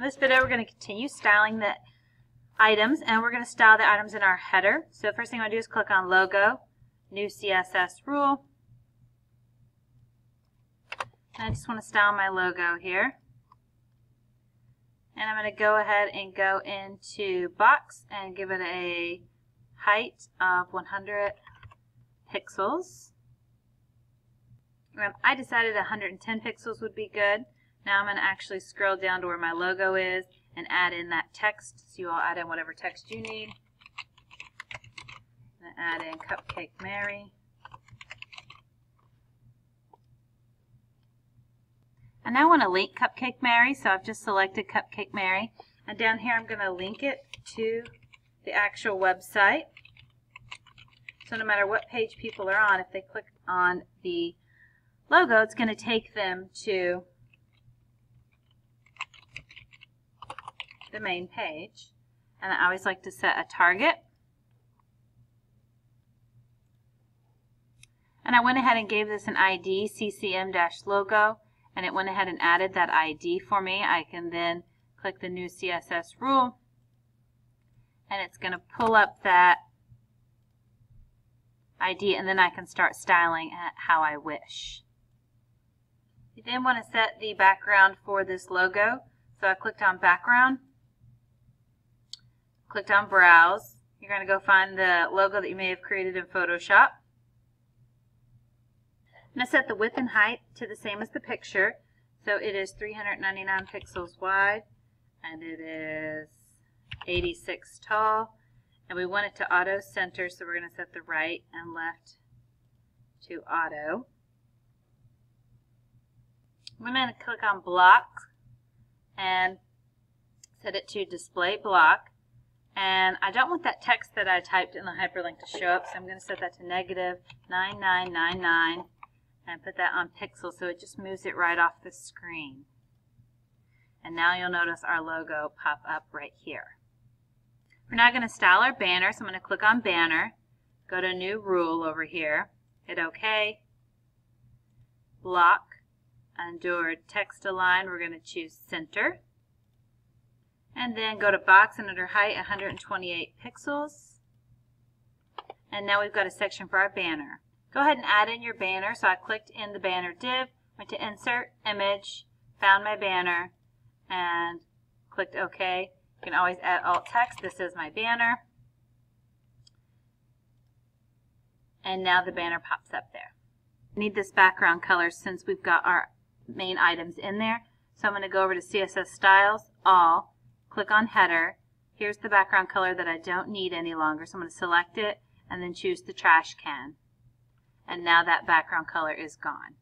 In this video, we're going to continue styling the items, and we're going to style the items in our header. So first thing I'm going to do is click on Logo, New CSS Rule. And I just want to style my logo here. And I'm going to go ahead and go into Box and give it a height of 100 pixels. I decided 110 pixels would be good. Now I'm going to actually scroll down to where my logo is and add in that text. So you all add in whatever text you need. I'm going to add in Cupcake Mary. I now want to link Cupcake Mary, so I've just selected Cupcake Mary. And down here I'm going to link it to the actual website. So no matter what page people are on, if they click on the logo, it's going to take them to the main page. And I always like to set a target. And I went ahead and gave this an ID, CCM-logo, and it went ahead and added that ID for me. I can then click the new CSS rule, and it's going to pull up that ID, and then I can start styling it how I wish. You then want to set the background for this logo. So I clicked on background, clicked on Browse. You're going to go find the logo that you may have created in Photoshop. I'm going to set the width and height to the same as the picture. So it is 399 pixels wide and it is 86 tall. And we want it to auto center, so we're going to set the right and left to auto. I'm going to click on block and set it to display block. And I don't want that text that I typed in the hyperlink to show up, so I'm going to set that to negative 9999 and put that on pixel so it just moves it right off the screen. And now you'll notice our logo pop up right here. We're now going to style our banner, so I'm going to click on banner, go to new rule over here, hit OK, block, under text align we're going to choose center and then go to box and under height 128 pixels. And now we've got a section for our banner. Go ahead and add in your banner. So I clicked in the banner div, went to insert, image, found my banner, and clicked OK. You can always add alt text. This is my banner. And now the banner pops up there. Need this background color since we've got our main items in there. So I'm going to go over to CSS Styles, All, click on header. Here's the background color that I don't need any longer. So I'm going to select it and then choose the trash can. And now that background color is gone.